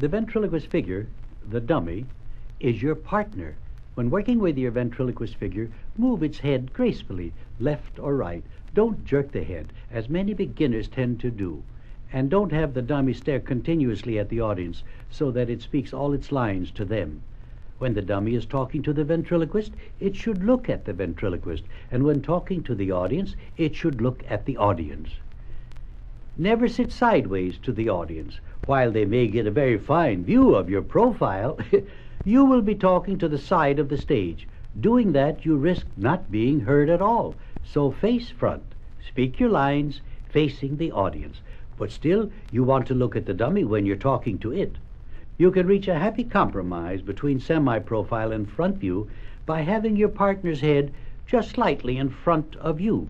The ventriloquist figure, the dummy, is your partner. When working with your ventriloquist figure, move its head gracefully, left or right. Don't jerk the head, as many beginners tend to do. And don't have the dummy stare continuously at the audience so that it speaks all its lines to them. When the dummy is talking to the ventriloquist, it should look at the ventriloquist. And when talking to the audience, it should look at the audience. Never sit sideways to the audience. While they may get a very fine view of your profile, you will be talking to the side of the stage. Doing that, you risk not being heard at all. So face front. Speak your lines facing the audience. But still, you want to look at the dummy when you're talking to it. You can reach a happy compromise between semi profile and front view by having your partner's head just slightly in front of you.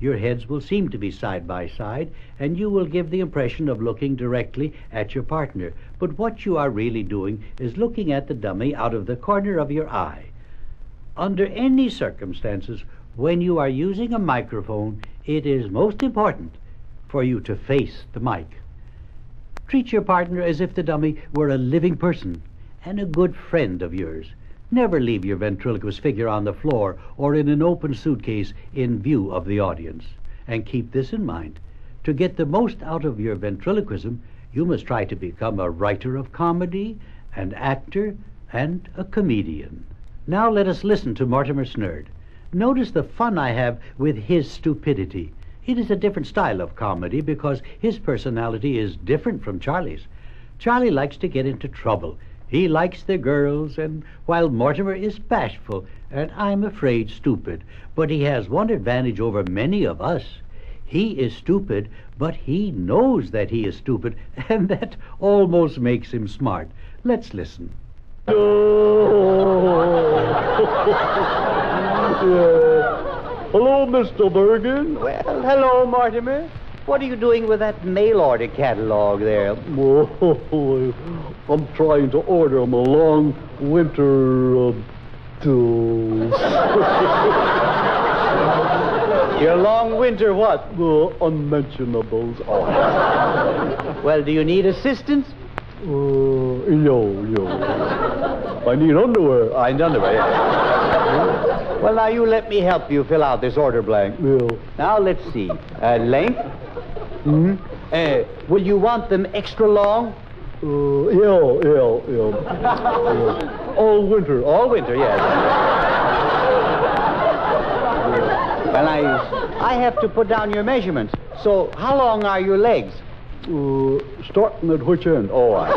Your heads will seem to be side by side, and you will give the impression of looking directly at your partner. But what you are really doing is looking at the dummy out of the corner of your eye. Under any circumstances, when you are using a microphone, it is most important for you to face the mic. Treat your partner as if the dummy were a living person and a good friend of yours. Never leave your ventriloquist figure on the floor or in an open suitcase in view of the audience. And keep this in mind. To get the most out of your ventriloquism, you must try to become a writer of comedy, an actor, and a comedian. Now let us listen to Mortimer Snerd. Notice the fun I have with his stupidity. It is a different style of comedy because his personality is different from Charlie's. Charlie likes to get into trouble. He likes the girls, and while Mortimer is bashful, and I'm afraid stupid, but he has one advantage over many of us. He is stupid, but he knows that he is stupid, and that almost makes him smart. Let's listen. Hello, Mr. Bergen. Well, hello, Mortimer. What are you doing with that mail order catalog there? Oh, I'm trying to order him a long winter uh. Your long winter what? the unmentionables. Oh, Well, do you need assistance? uh, yo, yo. I need underwear. I need underwear. Well, now you let me help you fill out this order blank. Yeah. Now let's see. Uh, length. Hmm? Uh, will you want them extra long? Uh, yeah, yeah, yeah. yeah. All winter. All winter, yes. well, I, I have to put down your measurements. So, how long are your legs? Uh, starting at which end? Oh, I...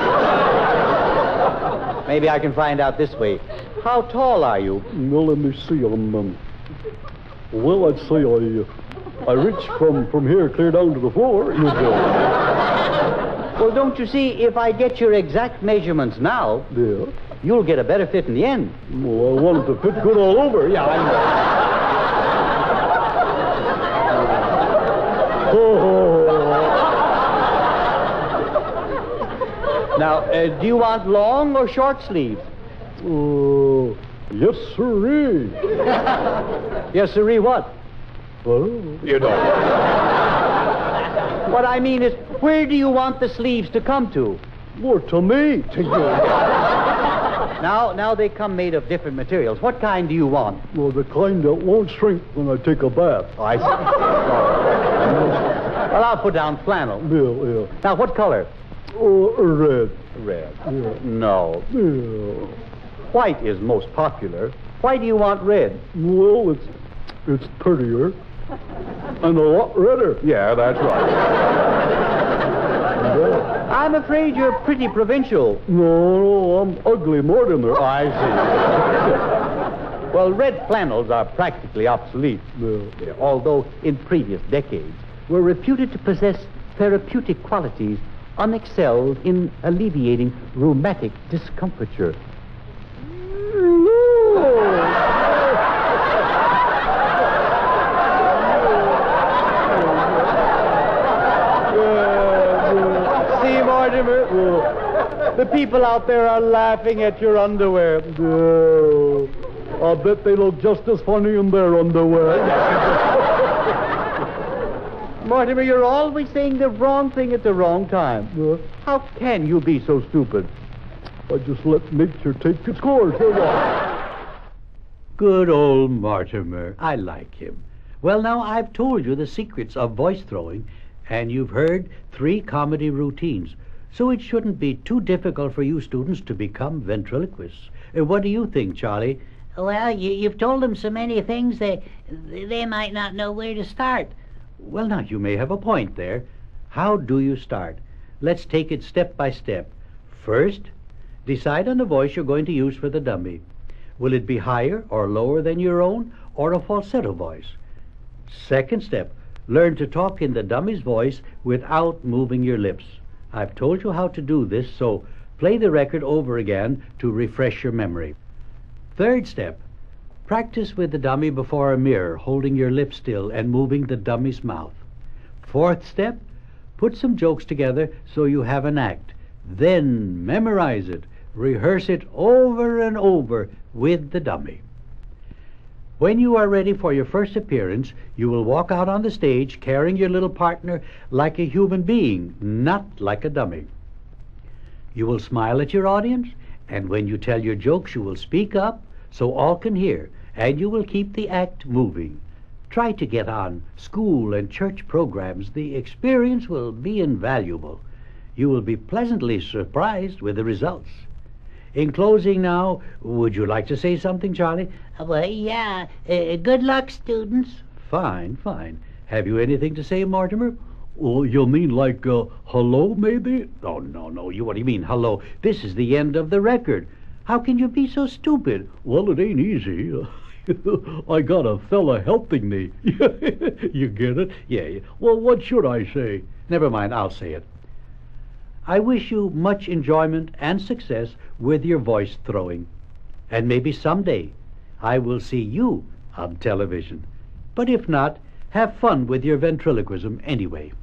maybe I can find out this way. How tall are you? Well, let me see. I'm, um, well, I'd say I, uh, I reach from, from here clear down to the floor. You know. Well, don't you see, if I get your exact measurements now, Yeah. you'll get a better fit in the end. Well, I want it to fit good all over. Yeah, I know. Oh, Now, uh, do you want long or short sleeves? Uh, yes, sirree. Yes, sirree, what? Well, You don't. what I mean is, where do you want the sleeves to come to? more to me. To you. Now, now they come made of different materials. What kind do you want? Well, the kind that won't shrink when I take a bath. Oh, I see. well, I'll put down flannel. Yeah, yeah. Now, what color? Oh, red. Red. Yeah. No. Yeah. White is most popular. Why do you want red? Well, it's it's prettier and a lot redder. Yeah, that's right. I'm afraid you're pretty provincial. No, no, I'm ugly Mortimer. I see. well, red flannels are practically obsolete, Yeah. although in previous decades were reputed to possess therapeutic qualities unexcelled in alleviating rheumatic discomfiture. See, Mortimer, the people out there are laughing at your underwear. Yeah. I bet they look just as funny in their underwear. Mortimer, you're always saying the wrong thing at the wrong time. Uh, How can you be so stupid? I just let nature take its course. Good old Mortimer. I like him. Well, now, I've told you the secrets of voice throwing, and you've heard three comedy routines, so it shouldn't be too difficult for you students to become ventriloquists. Uh, what do you think, Charlie? Well, you, you've told them so many things they they might not know where to start. Well, now, you may have a point there. How do you start? Let's take it step by step. First, decide on the voice you're going to use for the dummy. Will it be higher or lower than your own, or a falsetto voice? Second step, learn to talk in the dummy's voice without moving your lips. I've told you how to do this, so play the record over again to refresh your memory. Third step, practice with the dummy before a mirror, holding your lips still and moving the dummy's mouth. Fourth step, put some jokes together so you have an act. Then memorize it, rehearse it over and over with the dummy. When you are ready for your first appearance, you will walk out on the stage carrying your little partner like a human being, not like a dummy. You will smile at your audience, and when you tell your jokes, you will speak up so all can hear, and you will keep the act moving. Try to get on school and church programs. The experience will be invaluable. You will be pleasantly surprised with the results. In closing now, would you like to say something, Charlie? Well, yeah. Uh, good luck, students. Fine, fine. Have you anything to say, Mortimer? Well, you mean like, uh, hello, maybe? Oh, no, no. You what do you mean, hello? This is the end of the record. How can you be so stupid? Well, it ain't easy. I got a fella helping me. you get it? Yeah, yeah. Well, what should I say? Never mind, I'll say it. I wish you much enjoyment and success with your voice throwing. And maybe someday I will see you on television. But if not, have fun with your ventriloquism anyway.